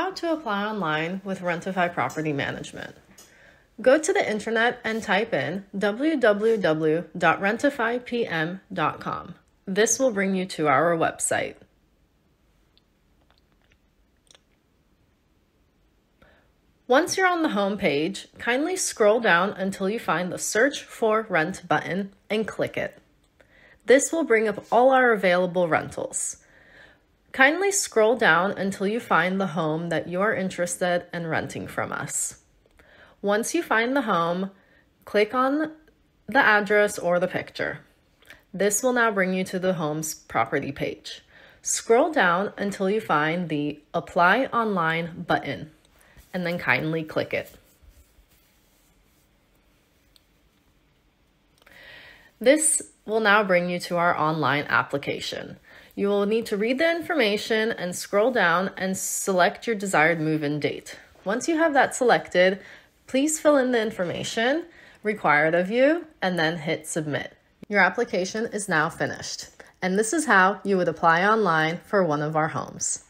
How to apply online with Rentifi Property Management. Go to the internet and type in www.rentifipm.com. This will bring you to our website. Once you're on the home page, kindly scroll down until you find the Search for Rent button and click it. This will bring up all our available rentals. Kindly scroll down until you find the home that you're interested in renting from us. Once you find the home, click on the address or the picture. This will now bring you to the home's property page. Scroll down until you find the Apply Online button and then kindly click it. This will now bring you to our online application. You will need to read the information and scroll down and select your desired move-in date. Once you have that selected, please fill in the information required of you and then hit submit. Your application is now finished. And this is how you would apply online for one of our homes.